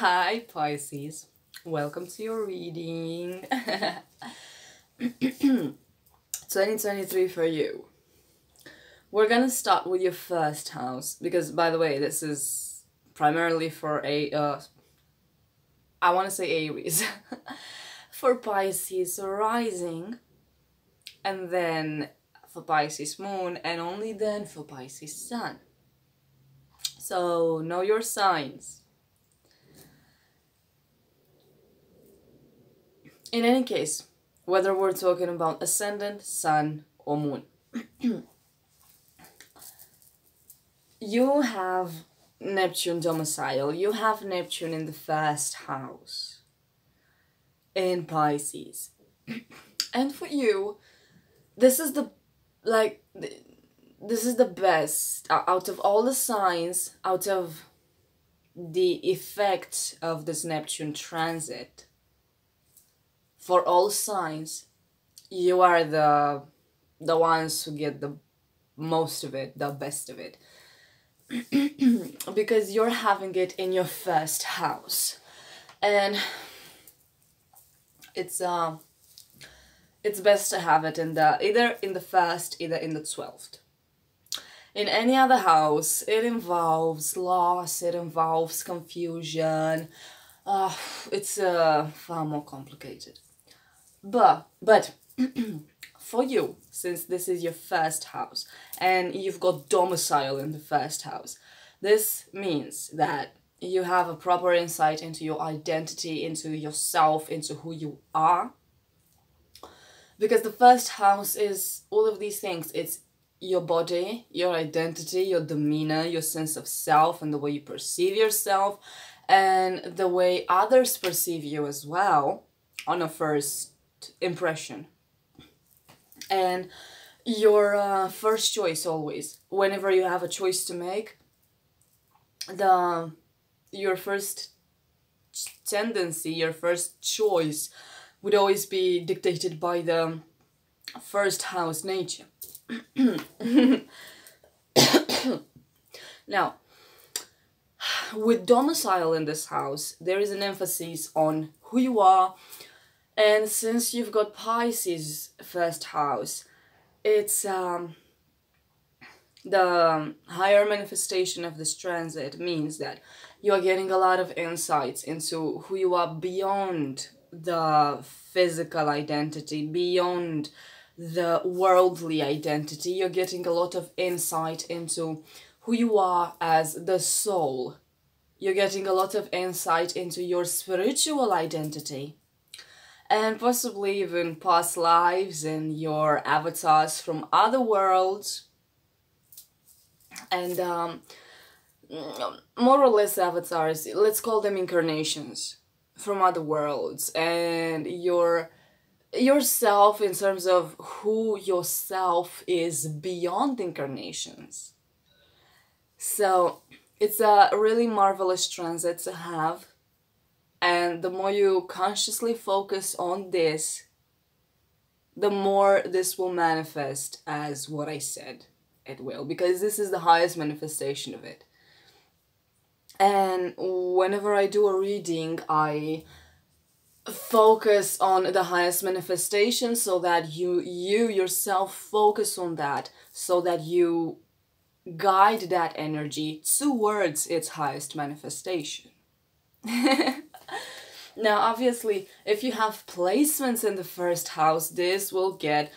Hi, Pisces. Welcome to your reading. 2023 for you. We're gonna start with your first house because, by the way, this is primarily for a. Uh, I want to say Aries. for Pisces rising, and then for Pisces moon, and only then for Pisces sun. So, know your signs. In any case, whether we're talking about ascendant, sun, or moon, you have Neptune domicile, you have Neptune in the first house in Pisces. and for you, this is the like this is the best out of all the signs, out of the effect of this Neptune transit. For all signs, you are the the ones who get the most of it, the best of it. because you're having it in your first house. And it's uh it's best to have it in the either in the first, either in the twelfth in any other house, it involves loss, it involves confusion. Uh, it's uh, far more complicated. But, but for you, since this is your first house and you've got domicile in the first house, this means that you have a proper insight into your identity, into yourself, into who you are. Because the first house is all of these things. It's your body, your identity, your demeanor, your sense of self, and the way you perceive yourself, and the way others perceive you as well on a first impression. And your uh, first choice always, whenever you have a choice to make, the your first tendency, your first choice would always be dictated by the first house nature. now, with domicile in this house, there is an emphasis on who you are, and since you've got Pisces first house, it's um, the higher manifestation of this transit means that you are getting a lot of insights into who you are beyond the physical identity, beyond the worldly identity. You're getting a lot of insight into who you are as the soul. You're getting a lot of insight into your spiritual identity. And possibly even past lives and your avatars from other worlds. And um, more or less avatars, let's call them incarnations from other worlds. And your yourself in terms of who yourself is beyond incarnations. So it's a really marvelous transit to have. And the more you consciously focus on this, the more this will manifest as what I said it will, because this is the highest manifestation of it. And whenever I do a reading, I focus on the highest manifestation so that you you yourself focus on that so that you guide that energy towards its highest manifestation now obviously if you have placements in the first house this will get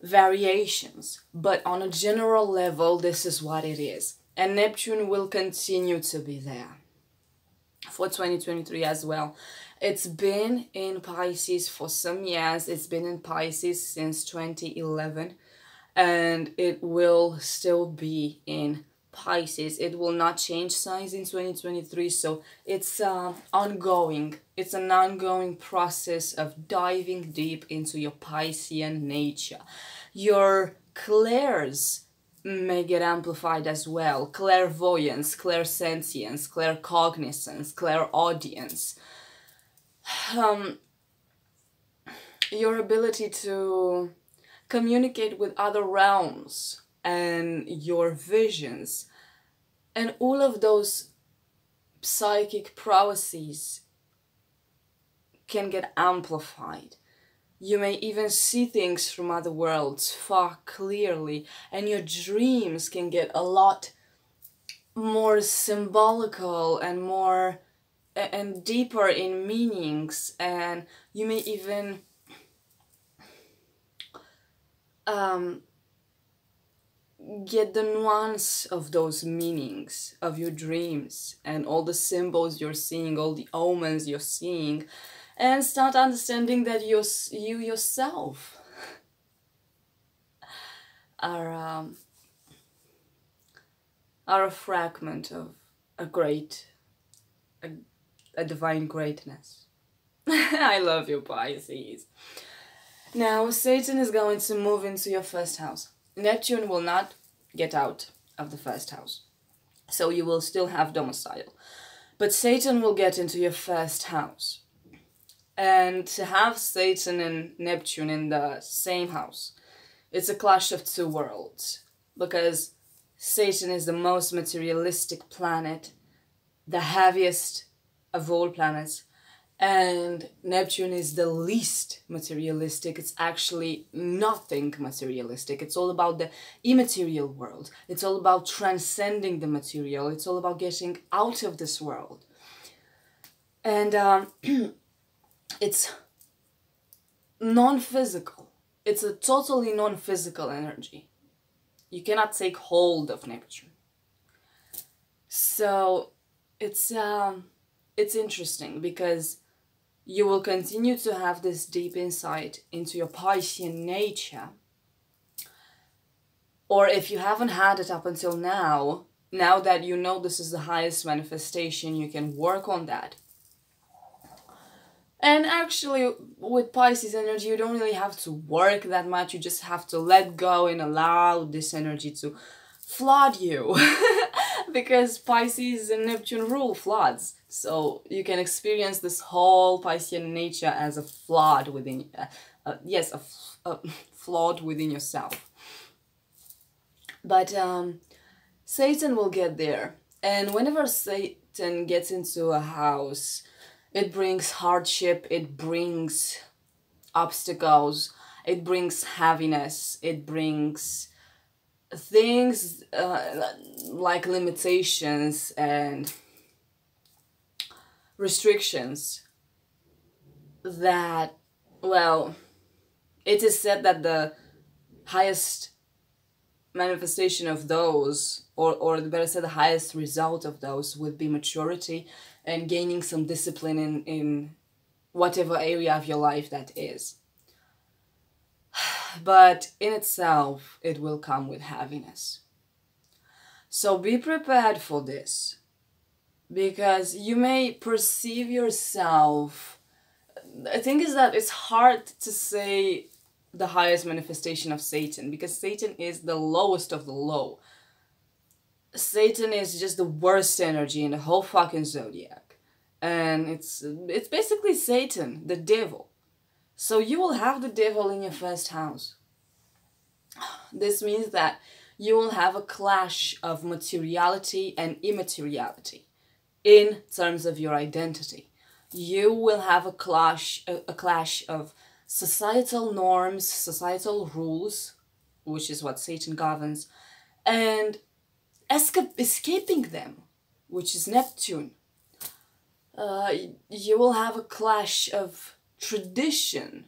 variations. But on a general level this is what it is. And neptune will continue to be there for 2023 as well. It's been in Pisces for some years. It's been in Pisces since 2011 and it will still be in Pisces. It will not change signs in 2023, so it's uh, ongoing. It's an ongoing process of diving deep into your Piscean nature. Your clairs may get amplified as well. Clairvoyance, clairsentience, claircognizance, clairaudience um, your ability to communicate with other realms and your visions and all of those psychic prowesses can get amplified. You may even see things from other worlds far clearly, and your dreams can get a lot more symbolical and more and deeper in meanings, and you may even um, get the nuance of those meanings of your dreams and all the symbols you're seeing, all the omens you're seeing, and start understanding that you you yourself are um, are a fragment of a great, a, a divine greatness. I love you, Pisces. Now, Saturn is going to move into your first house. Neptune will not get out of the first house. So you will still have domicile. But Saturn will get into your first house. And to have Saturn and Neptune in the same house, it's a clash of two worlds. Because Saturn is the most materialistic planet, the heaviest of all planets, and Neptune is the least materialistic. It's actually nothing materialistic. It's all about the immaterial world. It's all about transcending the material. It's all about getting out of this world. And um, it's non physical, it's a totally non physical energy. You cannot take hold of Neptune. So it's um it's interesting because you will continue to have this deep insight into your Piscean nature. Or if you haven't had it up until now, now that you know this is the highest manifestation, you can work on that. And actually, with Pisces energy, you don't really have to work that much. You just have to let go and allow this energy to flood you. because Pisces and Neptune rule floods. So you can experience this whole Piscean nature as a flood within, uh, uh, yes, a, flood within yourself. But um, Saturn will get there. And whenever Saturn gets into a house, it brings hardship, it brings obstacles, it brings heaviness, it brings things uh, like limitations and restrictions that well it is said that the highest manifestation of those or or better said the highest result of those would be maturity and gaining some discipline in in whatever area of your life that is. But in itself it will come with heaviness. So be prepared for this because you may perceive yourself the thing is that it's hard to say the highest manifestation of Saturn because Saturn is the lowest of the low. Saturn is just the worst energy in the whole fucking zodiac. And it's it's basically Saturn the devil. So you will have the devil in your first house. This means that you will have a clash of materiality and immateriality in terms of your identity. You will have a clash, a, a clash of societal norms, societal rules, which is what Saturn governs, and escape, escaping them, which is Neptune. Uh, you will have a clash of tradition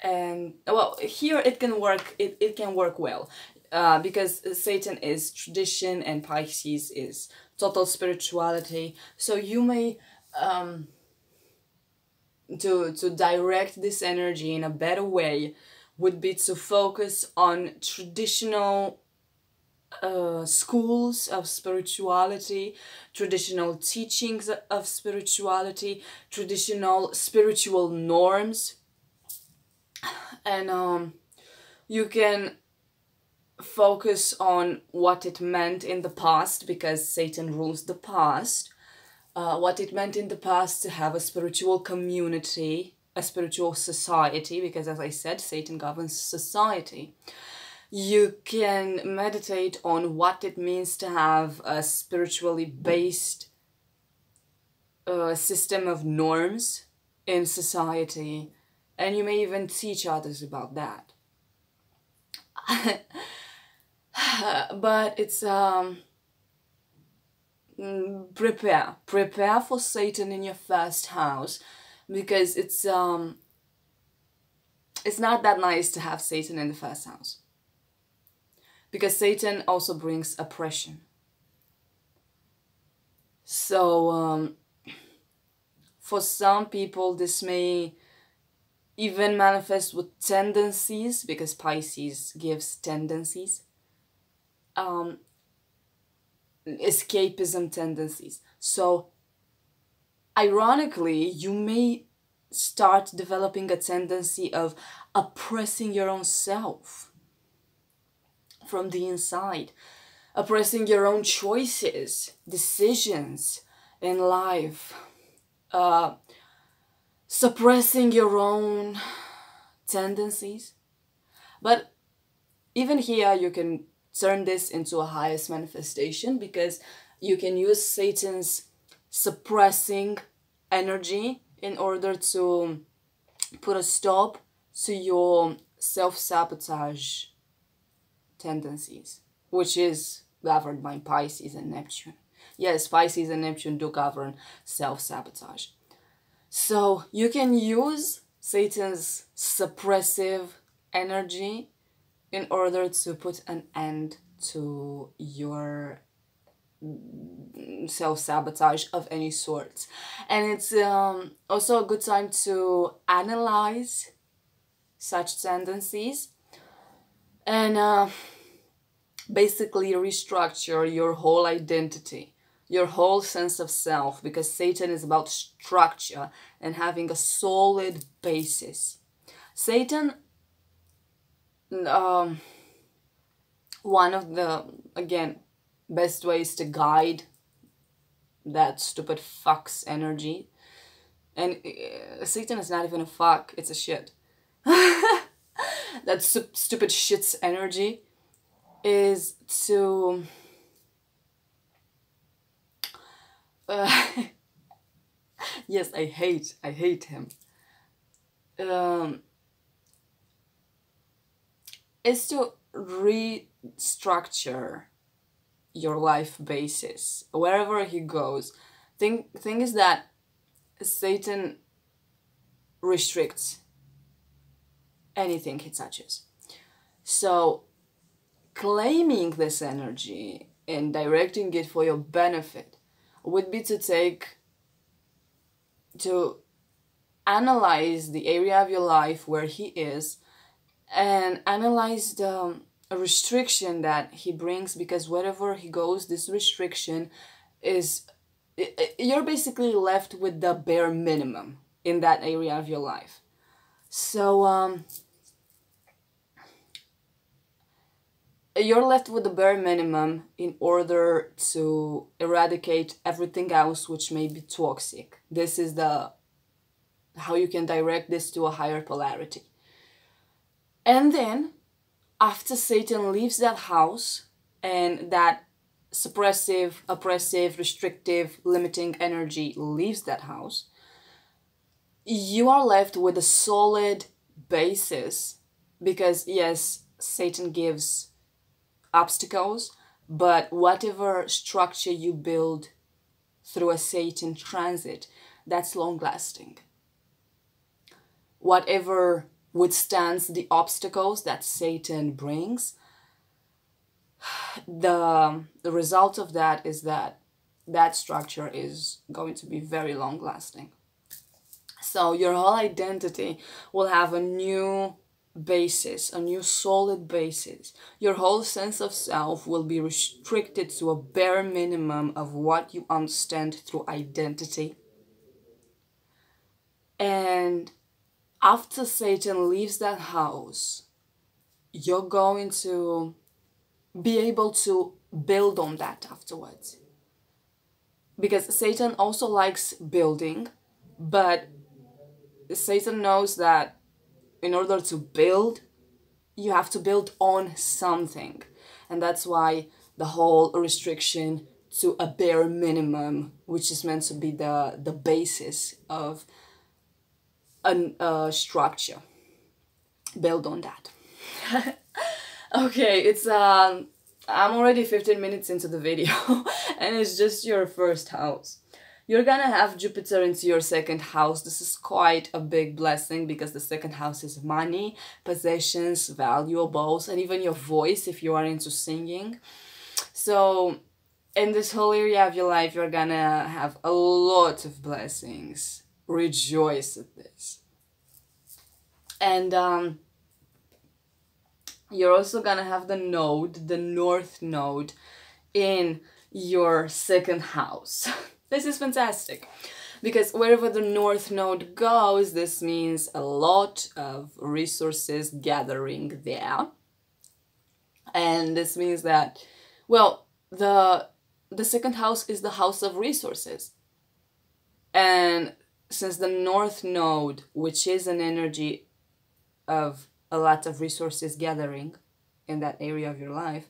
and well here it can work it, it can work well uh, because Saturn is tradition and pisces is total spirituality. So you may um, to to direct this energy in a better way would be to focus on traditional uh, schools of spirituality, traditional teachings of spirituality, traditional spiritual norms, and um, you can focus on what it meant in the past because Saturn rules the past. Uh, what it meant in the past to have a spiritual community, a spiritual society, because as I said, Saturn governs society. You can meditate on what it means to have a spiritually based uh, system of norms in society, and you may even teach others about that. but it's um mm, prepare prepare for Saturn in your first house because it's um it's not that nice to have Saturn in the first house because Saturn also brings oppression. So um for some people this may even manifest with tendencies because pisces gives tendencies um, escapism tendencies. So, ironically, you may start developing a tendency of oppressing your own self from the inside, oppressing your own choices, decisions in life, uh, suppressing your own tendencies. But even here, you can turn this into a highest manifestation because you can use Saturn's suppressing energy in order to put a stop to your self sabotage tendencies, which is governed by Pisces and Neptune. Yes, Pisces and Neptune do govern self sabotage. So you can use Saturn's suppressive energy in order to put an end to your self sabotage of any sort. And it's um, also a good time to analyze such tendencies and uh, basically restructure your whole identity, your whole sense of self, because Saturn is about structure and having a solid basis. Saturn um, one of the again best ways to guide that stupid fuck's energy. And uh, Saturn is not even a fuck it's a shit. That stu- stupid shit's energy is to uh, yes i hate i hate him. Um is to restructure your life basis wherever he goes. Thing thing is that Saturn restricts anything he touches. So claiming this energy and directing it for your benefit would be to take to analyze the area of your life where he is and analyze the restriction that he brings because wherever he goes this restriction is you're basically left with the bare minimum in that area of your life. So um you're left with the bare minimum in order to eradicate everything else which may be toxic. This is the how you can direct this to a higher polarity and then, after Saturn leaves that house and that suppressive, oppressive, restrictive, limiting energy leaves that house, you are left with a solid basis because, yes, Saturn gives obstacles, but whatever structure you build through a Saturn transit, that's long lasting. Whatever withstands the obstacles that Saturn brings, the, the result of that is that that structure is going to be very long lasting. So your whole identity will have a new basis, a new solid basis. Your whole sense of self will be restricted to a bare minimum of what you understand through identity. And after Saturn leaves that house, you're going to be able to build on that afterwards. Because Saturn also likes building, but Saturn knows that in order to build, you have to build on something. And that's why the whole restriction to a bare minimum, which is meant to be the, the basis of a uh, structure. Build on that. okay, it's um I'm already 15 minutes into the video and it's just your first house. You're gonna have Jupiter into your second house. This is quite a big blessing because the second house is money, possessions, valuables, and even your voice if you are into singing. So in this whole area of your life, you're gonna have a lot of blessings. Rejoice at this. And um, you're also gonna have the node, the north node, in your second house. this is fantastic because wherever the north node goes, this means a lot of resources gathering there. And this means that, well, the the second house is the house of resources. And since the north node, which is an energy of a lot of resources gathering in that area of your life,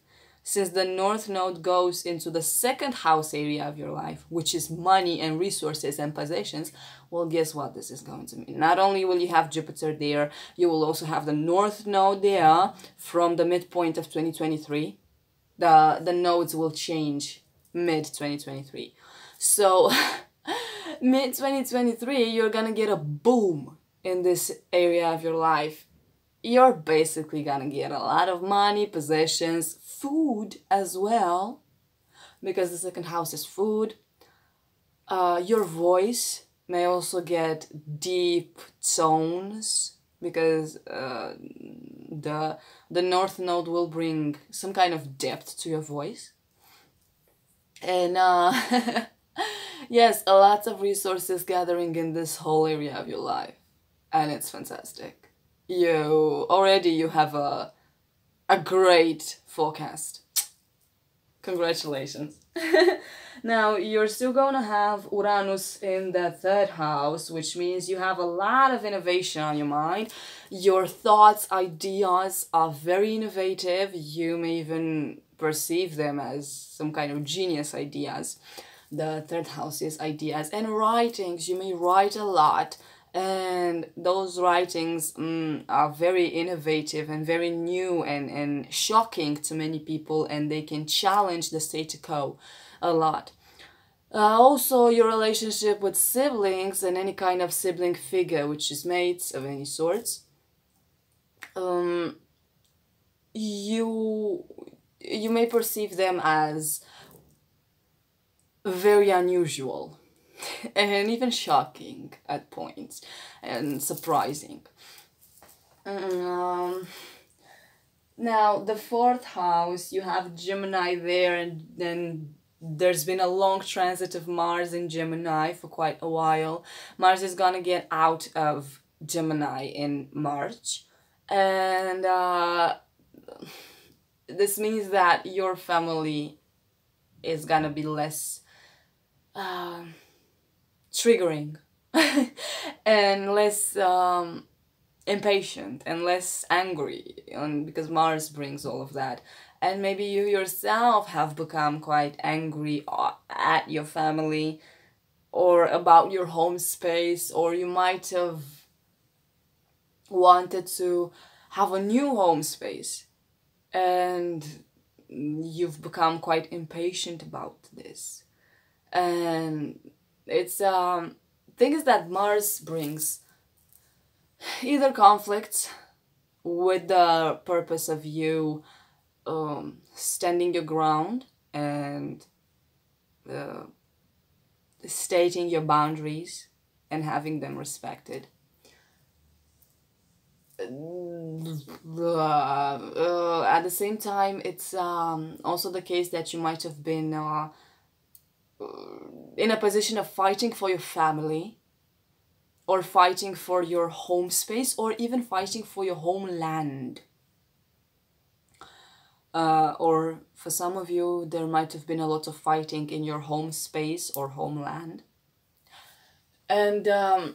since the north node goes into the second house area of your life, which is money and resources and possessions, well, guess what this is going to mean? Not only will you have Jupiter there, you will also have the north node there from the midpoint of 2023. The, the nodes will change mid 2023. So, mid 2023, you're gonna get a boom in this area of your life you're basically gonna get a lot of money, possessions, food as well, because the second house is food. Uh, your voice may also get deep tones because uh, the the north node will bring some kind of depth to your voice. And uh, yes, a lot of resources gathering in this whole area of your life, and it's fantastic you already you have a a great forecast. Congratulations. now you're still gonna have Uranus in the third house, which means you have a lot of innovation on your mind. Your thoughts, ideas are very innovative. You may even perceive them as some kind of genius ideas. The third house is ideas and writings. You may write a lot and those writings mm, are very innovative and very new and, and shocking to many people and they can challenge the state quo a lot uh, also your relationship with siblings and any kind of sibling figure which is mates of any sorts um, you you may perceive them as very unusual and even shocking at points and surprising. Um, now, the fourth house, you have Gemini there, and then there's been a long transit of Mars in Gemini for quite a while. Mars is gonna get out of Gemini in March, and uh, this means that your family is gonna be less. Uh, triggering. And less um, impatient and less angry and because Mars brings all of that. And maybe you yourself have become quite angry at your family or about your home space or you might have wanted to have a new home space. And you've become quite impatient about this and it's um things that Mars brings either conflicts with the purpose of you um, standing your ground and uh, stating your boundaries and having them respected. Uh, at the same time, it's um, also the case that you might have been uh, in a position of fighting for your family or fighting for your home space or even fighting for your homeland. Uh, or for some of you, there might have been a lot of fighting in your home space or homeland. And um,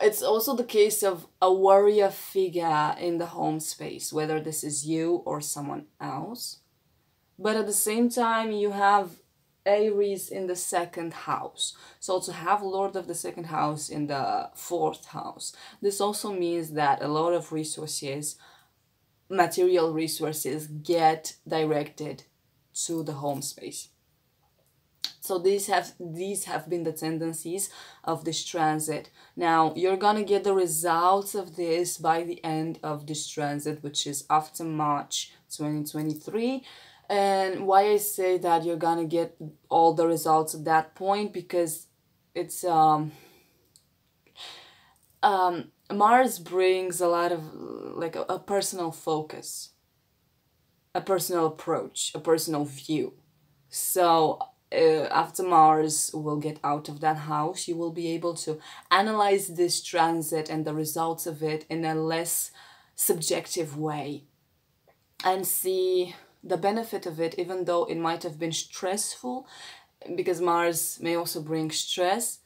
it's also the case of a warrior figure in the home space, whether this is you or someone else. But at the same time, you have Aries in the second house. So to have Lord of the second house in the fourth house. This also means that a lot of resources, material resources, get directed to the home space. So these have these have been the tendencies of this transit. Now you're gonna get the results of this by the end of this transit, which is after March 2023. And why I say that you're gonna get all the results at that point because it's um um Mars brings a lot of like a, a personal focus, a personal approach, a personal view. So uh, after Mars will get out of that house, you will be able to analyze this transit and the results of it in a less subjective way and see the benefit of it, even though it might have been stressful, because Mars may also bring stress.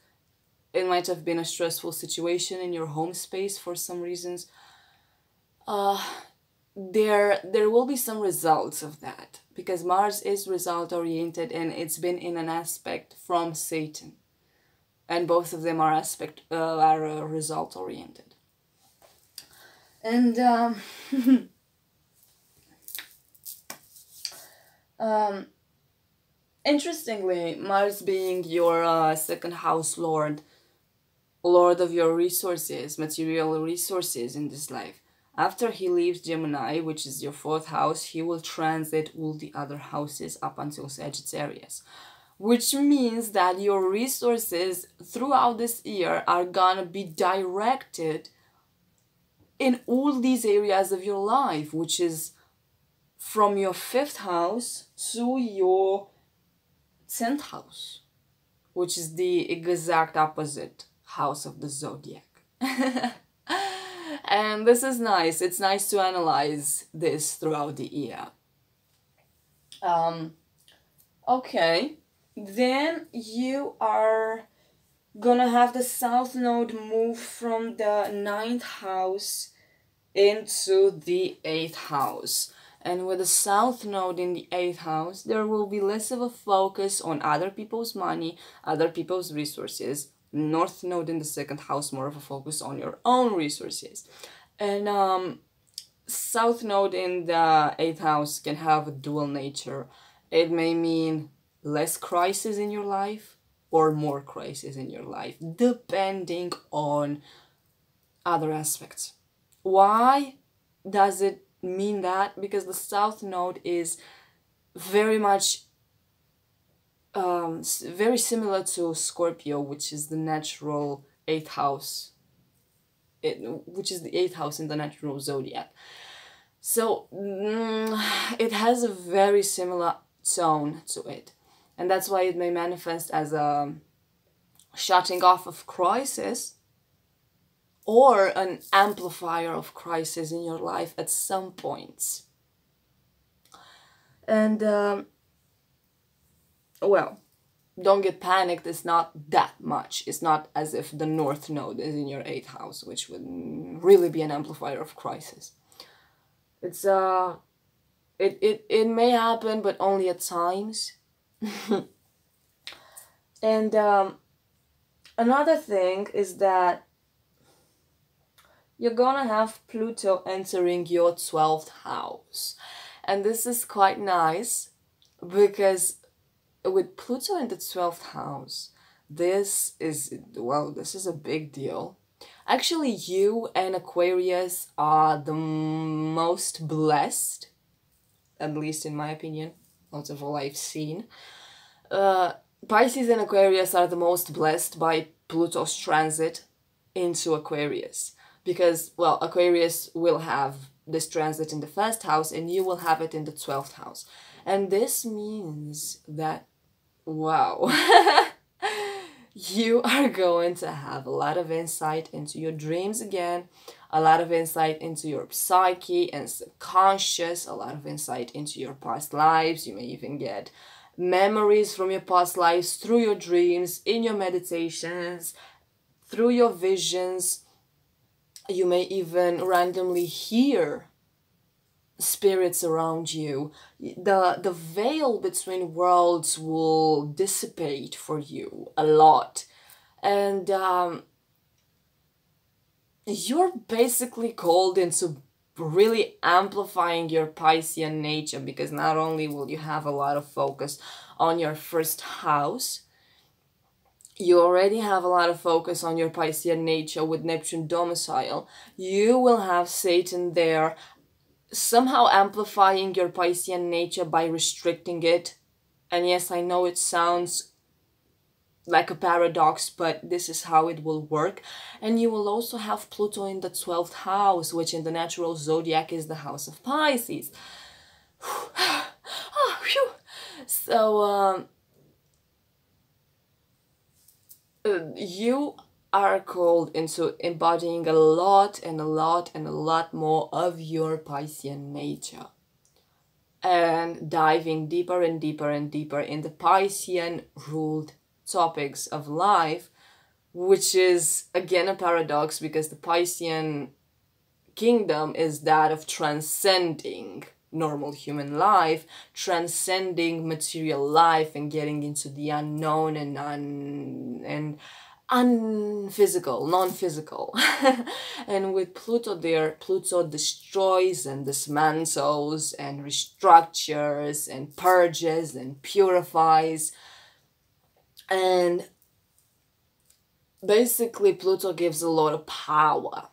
It might have been a stressful situation in your home space for some reasons. Uh, there, there will be some results of that because Mars is result oriented and it's been in an aspect from Saturn, and both of them are aspect uh, are uh, result oriented. And um, um, interestingly, Mars being your uh, second house lord, lord of your resources, material resources in this life after he leaves Gemini, which is your fourth house, he will transit all the other houses up until Sagittarius. Which means that your resources throughout this year are gonna be directed in all these areas of your life, which is from your fifth house to your tenth house, which is the exact opposite house of the zodiac. And this is nice. It's nice to analyze this throughout the year. Um, okay, then you are gonna have the south node move from the ninth house into the eighth house. And with the south node in the eighth house, there will be less of a focus on other people's money, other people's resources, north node in the second house more of a focus on your own resources. And um south node in the eighth house can have a dual nature. It may mean less crisis in your life or more crisis in your life depending on other aspects. Why does it mean that because the south node is very much um, very similar to Scorpio, which is the natural eighth house, it, which is the eighth house in the natural zodiac. So mm, it has a very similar tone to it, and that's why it may manifest as a shutting off of crisis or an amplifier of crisis in your life at some points. And um, well, don't get panicked, it's not that much. It's not as if the north node is in your eighth house, which would really be an amplifier of crisis. It's uh it it, it may happen but only at times. and um another thing is that you're gonna have Pluto entering your 12th house. And this is quite nice because with Pluto in the 12th house, this is, well, this is a big deal. Actually, you and Aquarius are the most blessed, at least in my opinion, out of all I've seen. Uh, Pisces and Aquarius are the most blessed by Pluto's transit into Aquarius. Because, well, Aquarius will have this transit in the first house and you will have it in the 12th house. And this means that wow. you are going to have a lot of insight into your dreams again, a lot of insight into your psyche and subconscious, a lot of insight into your past lives. You may even get memories from your past lives through your dreams, in your meditations, through your visions. You may even randomly hear spirits around you. The, the veil between worlds will dissipate for you a lot. And um, you're basically called into really amplifying your Piscean nature because not only will you have a lot of focus on your first house, you already have a lot of focus on your Piscean nature with Neptune domicile. You will have Saturn there somehow amplifying your Piscean nature by restricting it. And yes, I know it sounds like a paradox, but this is how it will work. And you will also have Pluto in the 12th house, which in the natural zodiac is the house of Pisces. so, um, you are called into embodying a lot and a lot and a lot more of your Piscean nature. And diving deeper and deeper and deeper in the Piscean ruled topics of life, which is again a paradox because the Piscean kingdom is that of transcending normal human life, transcending material life and getting into the unknown and un and unphysical, non-physical. and with Pluto there, Pluto destroys and dismantles and restructures and purges and purifies. And basically Pluto gives a lot of power.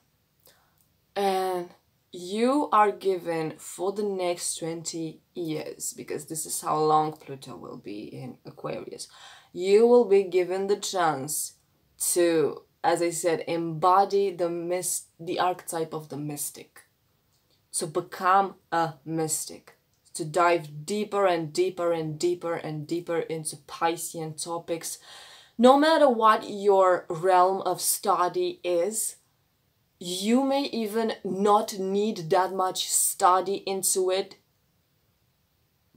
And you are given for the next 20 years because this is how long Pluto will be in Aquarius. You will be given the chance to, as I said, embody the mist, the archetype of the mystic, to become a mystic, to dive deeper and deeper and deeper and deeper into Piscean topics. No matter what your realm of study is, you may even not need that much study into it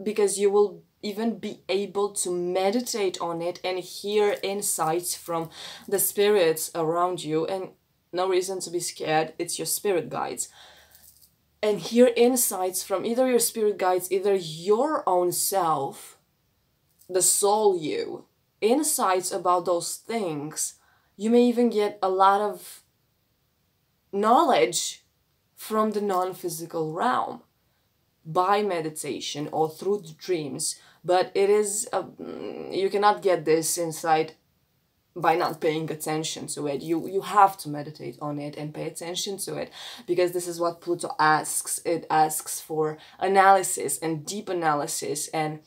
because you will even be able to meditate on it and hear insights from the spirits around you. And no reason to be scared it's your spirit guides. And hear insights from either your spirit guides either your own self the soul you insights about those things. You may even get a lot of knowledge from the non-physical realm by meditation or through the dreams. But it is a, you cannot get this insight by not paying attention to it. You you have to meditate on it and pay attention to it because this is what pluto asks. It asks for analysis and deep analysis and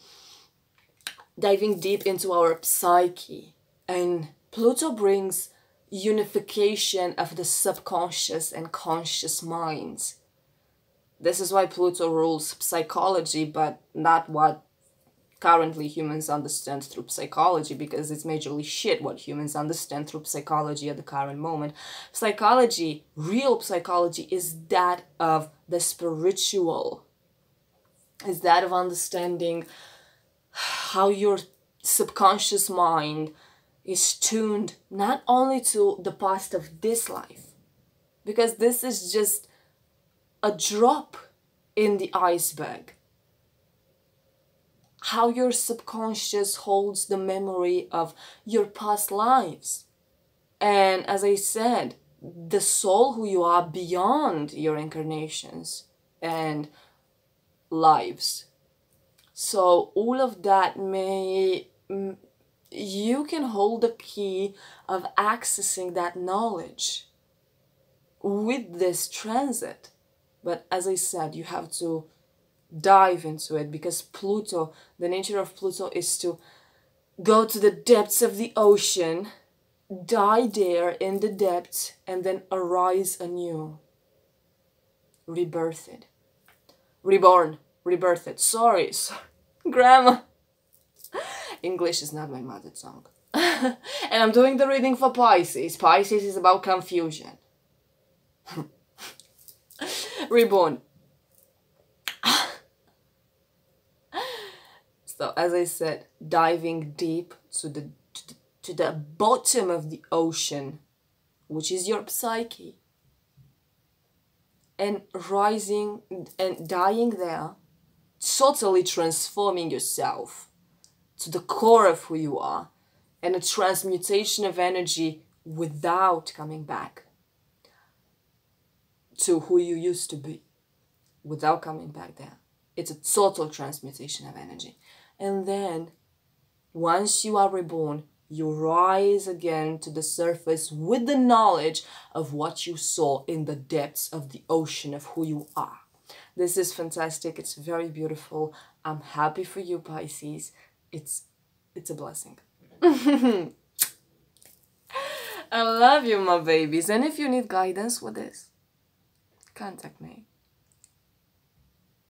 diving deep into our psyche. And pluto brings unification of the subconscious and conscious minds this is why pluto rules psychology but not what currently humans understand through psychology because it's majorly shit what humans understand through psychology at the current moment. Psychology, real psychology, is that of the spiritual, is that of understanding how your subconscious mind is tuned not only to the past of this life, because this is just a drop in the iceberg how your subconscious holds the memory of your past lives. And as I said, the soul who you are beyond your incarnations and lives. So all of that may you can hold the key of accessing that knowledge with this transit. But as I said, you have to dive into it because Pluto, the nature of Pluto is to go to the depths of the ocean, die there in the depths, and then arise anew. Rebirthed. Reborn. Rebirthed. Sorry, sorry. Grandma. English is not my mother tongue. and I'm doing the reading for Pisces. Pisces is about confusion. Reborn. So as I said, diving deep to the, to the to the bottom of the ocean, which is your psyche, and rising and dying there, totally transforming yourself to the core of who you are, and a transmutation of energy without coming back to who you used to be, without coming back there. It's a total transmutation of energy. And then, once you are reborn, you rise again to the surface with the knowledge of what you saw in the depths of the ocean of who you are. This is fantastic. It's very beautiful. I'm happy for you, Pisces. It's it's a blessing. I love you, my babies. And if you need guidance with this, contact me.